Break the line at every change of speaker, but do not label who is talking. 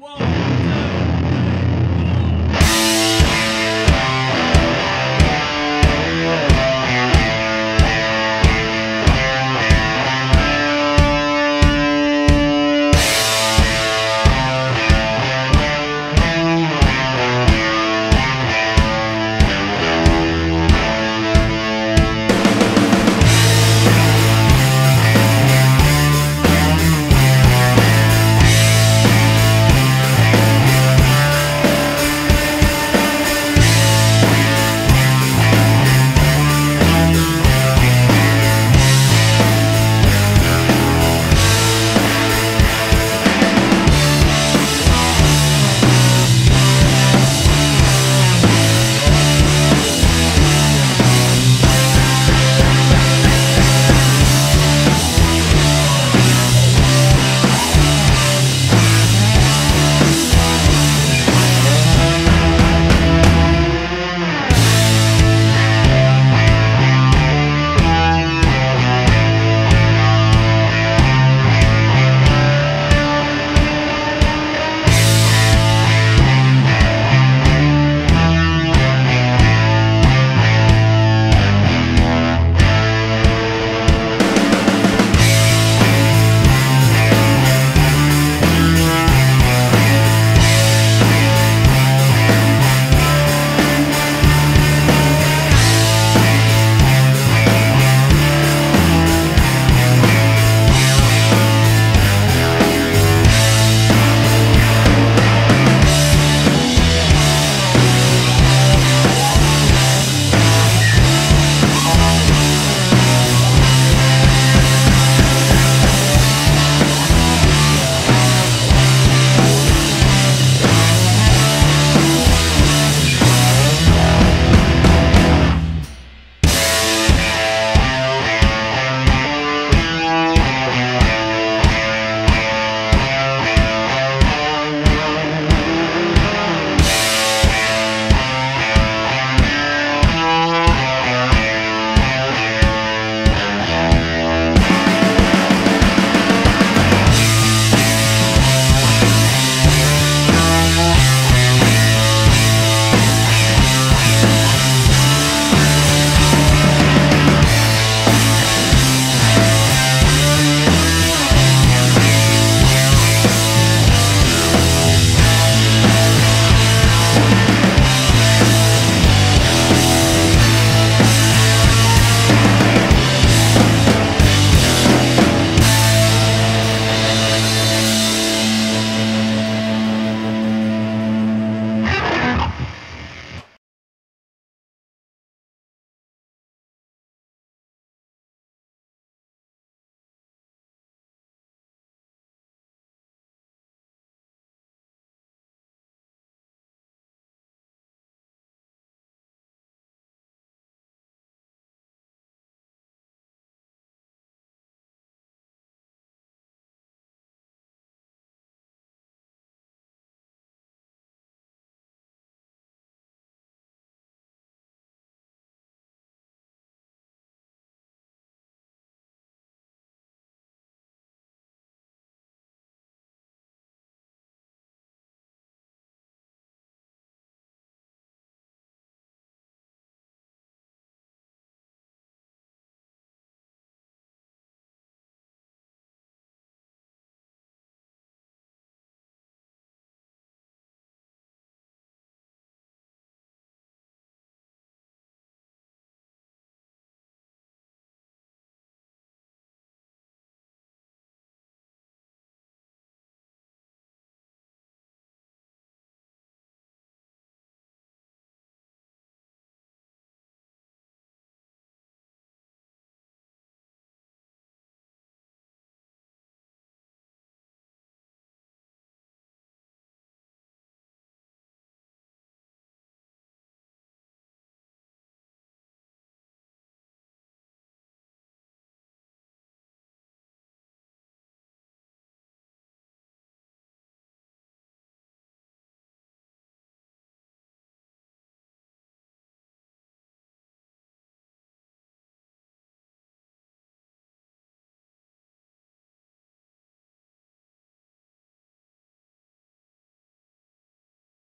Whoa.